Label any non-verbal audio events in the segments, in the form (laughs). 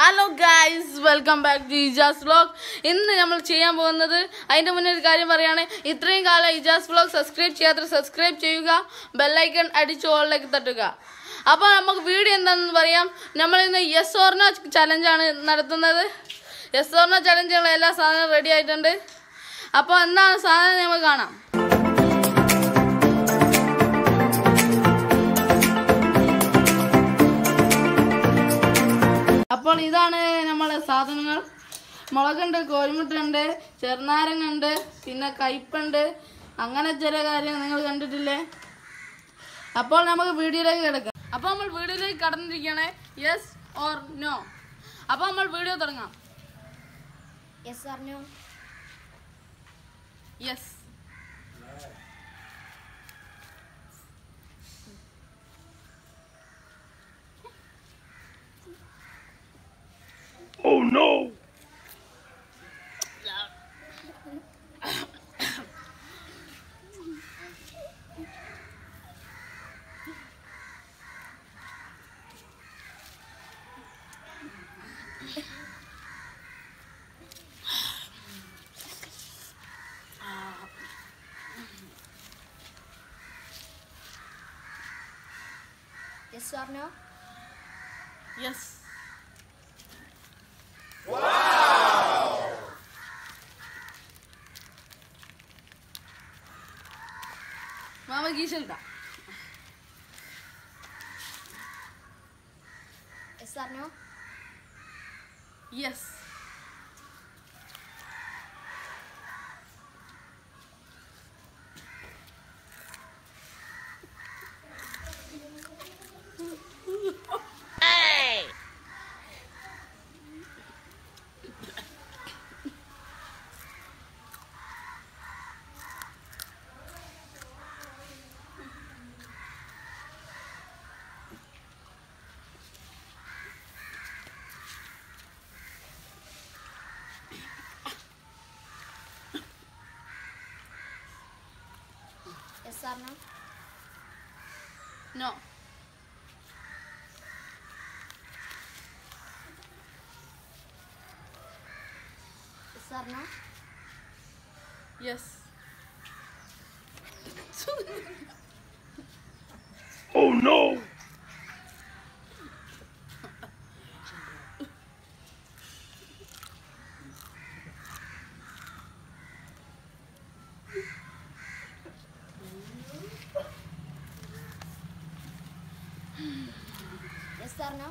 Hello guys welcome back to Ijas vlog ഇന്ന് നമ്മൾ ചെയ്യാൻ പോകുന്നത് അതിന്റെ മുന്നേ ഒരു കാര്യം പറയുകയാണെങ്കിൽ ഇത്രയും കാലം ഇജാസ് വ്ലോഗ് സബ്സ്ക്രൈബ് ചെയ്യാത്ത സബ്സ്ക്രൈബ് ചെയ്യുക ബെല്ലൈക്കൺ അടിച്ച് ഓളിലേക്ക് തട്ടുക. അപ്പോൾ നമുക്ക് വീഡിയോ എന്താണെന്ന് പറയാം. നമ്മൾ ഇന്ന് യെസ് ഓർണോ ചലഞ്ചാണ് നടത്തുന്നത്. യെസ് ഓർണോ ചലഞ്ചുള്ള എല്ലാ സാധനവും റെഡി ആയിട്ടുണ്ട്. അപ്പോൾ എന്താണ് സാധനം നമുക്ക് കാണാം. സാധനങ്ങൾ. മുളകുണ്ട് കോഴിമുട്ടുണ്ട് ചെറുനാരങ്ങുണ്ട് പിന്നെ കയ്പുണ്ട് അങ്ങനെ ചില കാര്യങ്ങൾ നിങ്ങൾ കണ്ടിട്ടില്ലേ? അപ്പോൾ നമുക്ക് വീഡിയോയിലേക്ക് കിടക്കാം. അപ്പോൾ നമ്മൾ വീഡിയോയിലേക്ക് കടന്നിരിക്കുകയാണ്. യെസ് ഓർ നോ അപ്പോൾ നമ്മൾ വീഡിയോ തുടങ്ങാം. Yes or no yes Oh no! Yes or no yes mama ഗീശൽട്ടാ yes or no yes yes or no no yes or no yes Oh no! Yes or no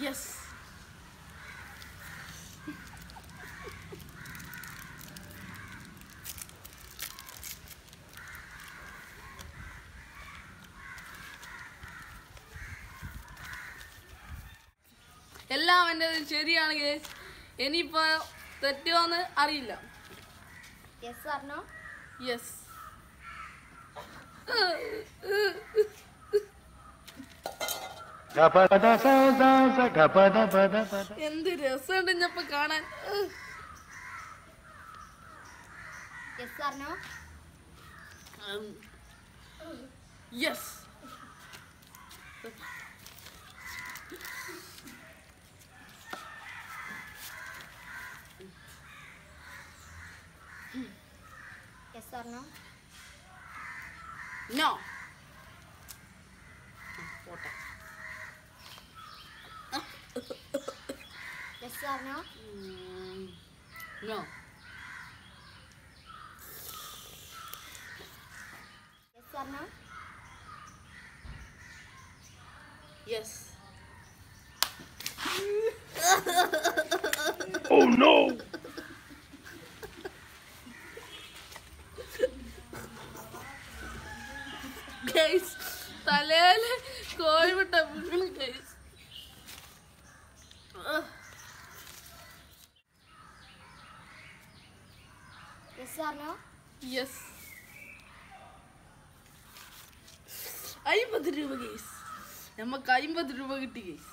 yes എല്ലാം എന്റെ ശരിയാണ് case ഇനിയിപ്പോ തെറ്റുമോന്ന് അറിയില്ല. Yes no yes എന്ത് രസമുണ്ട് ഇഞ്ഞപ്പോ കാണാൻ. Yes or no ഉം. Yes now? Mm, no. Yes no? Yes. (laughs) oh no! Guys, Talel പറഞ്ഞോ രൂപ കേസ് നമുക്ക് അമ്പത് രൂപ കിട്ടി കേസ്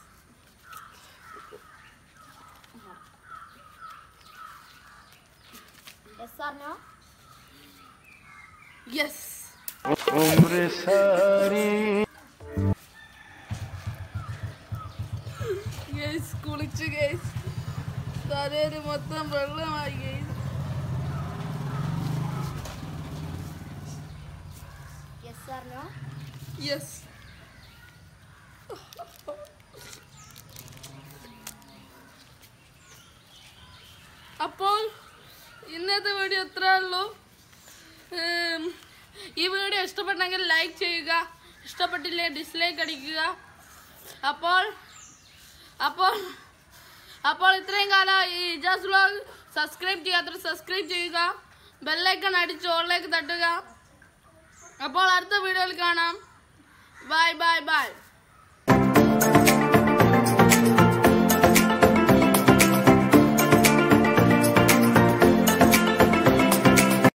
കുളിച്ചു കേസ് തലയിൽ മൊത്തം വെള്ളമായി കേസ് നോ യെസ് അപ്പോൾ ഇന്നത്തെ വീഡിയോ ഇത്രേ ഉള്ളൂ. ഈ വീഡിയോ ഇഷ്ടപ്പെട്ടെങ്കിൽ ലൈക്ക് ചെയ്യുക ഇഷ്ടപ്പെട്ടില്ലേ ഡിസ്ലൈക്ക് അടിക്കുക. അപ്പോൾ അപ്പോൾ അപ്പോൾ ഇത്രയും കാലം ഈ ജസ് വ്ലോഗ് സബ്സ്ക്രൈബ് ചെയ്യാത്തവർ സബ്സ്ക്രൈബ് ചെയ്യുക. ബെല്ലൈക്കൺ അടിച്ച് ഓളിലേക്ക് തട്ടുക. അപ്പോൾ അടുത്ത വീഡിയോയിൽ കാണാം. Bye bye bye.